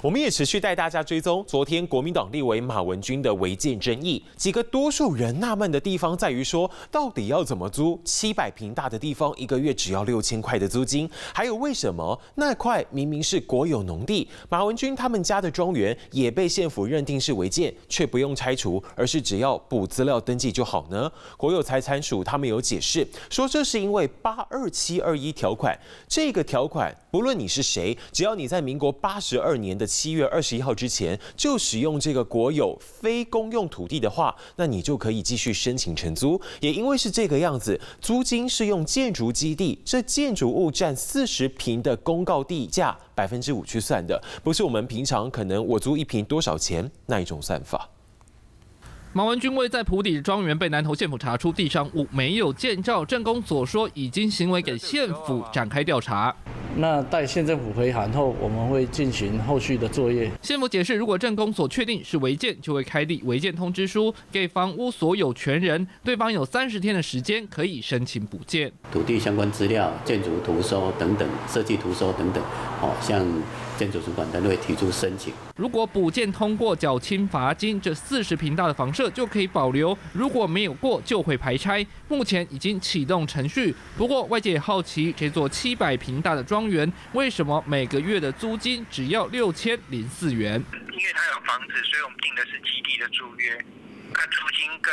我们也持续带大家追踪昨天国民党立委马文君的违建争议。几个多数人纳闷的地方在于说，到底要怎么租七百平大的地方，一个月只要六千块的租金？还有为什么那块明明是国有农地，马文君他们家的庄园也被县府认定是违建，却不用拆除，而是只要补资料登记就好呢？国有财产署他们有解释说，这是因为八二七二一条款，这个条款不论你是谁，只要你在民国八十二年的七月二十一号之前就使用这个国有非公用土地的话，那你就可以继续申请承租。也因为是这个样子，租金是用建筑基地这建筑物占四十平的公告地价百分之五去算的，不是我们平常可能我租一平多少钱那一种算法。马文君为在埔底庄园被南投县府查出地上物没有建照，正公所说已经行为给县府展开调查。那待县政府回函后，我们会进行后续的作业。县府解释，如果政工所确定是违建，就会开立违建通知书给房屋所有权人，对方有三十天的时间可以申请补建。土地相关资料、建筑图收等等、设计图收等等，好像建筑主管单位提出申请。如果补建通过，缴清罚金，这四十平大的房舍就可以保留；如果没有过，就会排拆。目前已经启动程序。不过外界也好奇，这座七百平大的庄园为什么每个月的租金只要六千零四元？因为它有房子，所以我们定的是基地的租约。看租金跟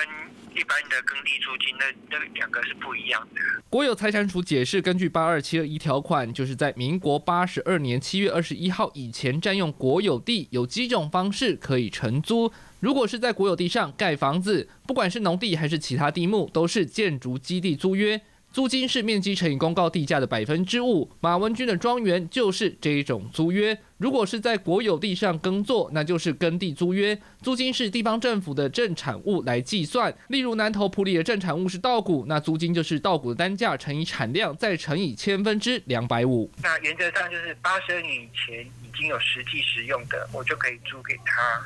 一般的耕地租金，那那两个是不一样的。国有财产处解释，根据八二七二一条款，就是在民国八十二年七月二十一号以前占用国有地，有几种方式可以承租。如果是在国有地上盖房子，不管是农地还是其他地目，都是建筑基地租约。租金是面积乘以公告地价的百分之五。马文君的庄园就是这一种租约。如果是在国有地上耕作，那就是耕地租约，租金是地方政府的正产物来计算。例如南投埔里的正产物是稻谷，那租金就是稻谷的单价乘以产量，再乘以千分之两百五。那原则上就是八十二年以前已经有实际使用的，我就可以租给他。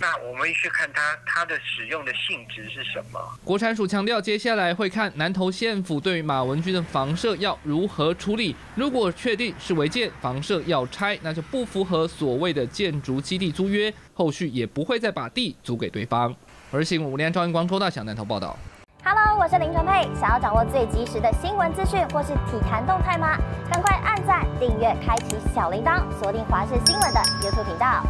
那我们去看它它的使用的性质是什么？国产署强调，接下来会看南投县府对于马文君的房舍要如何处理。如果确定是违建，房舍要拆，那就不符合所谓的建筑基地租约，后续也不会再把地租给对方。而新闻五连赵英光、周大祥南投报道。Hello，我是林纯佩，想要掌握最及时的新闻资讯或是体坛动态吗？赶快按赞、订阅、开启小铃铛，锁定华视新闻的 YouTube 频道。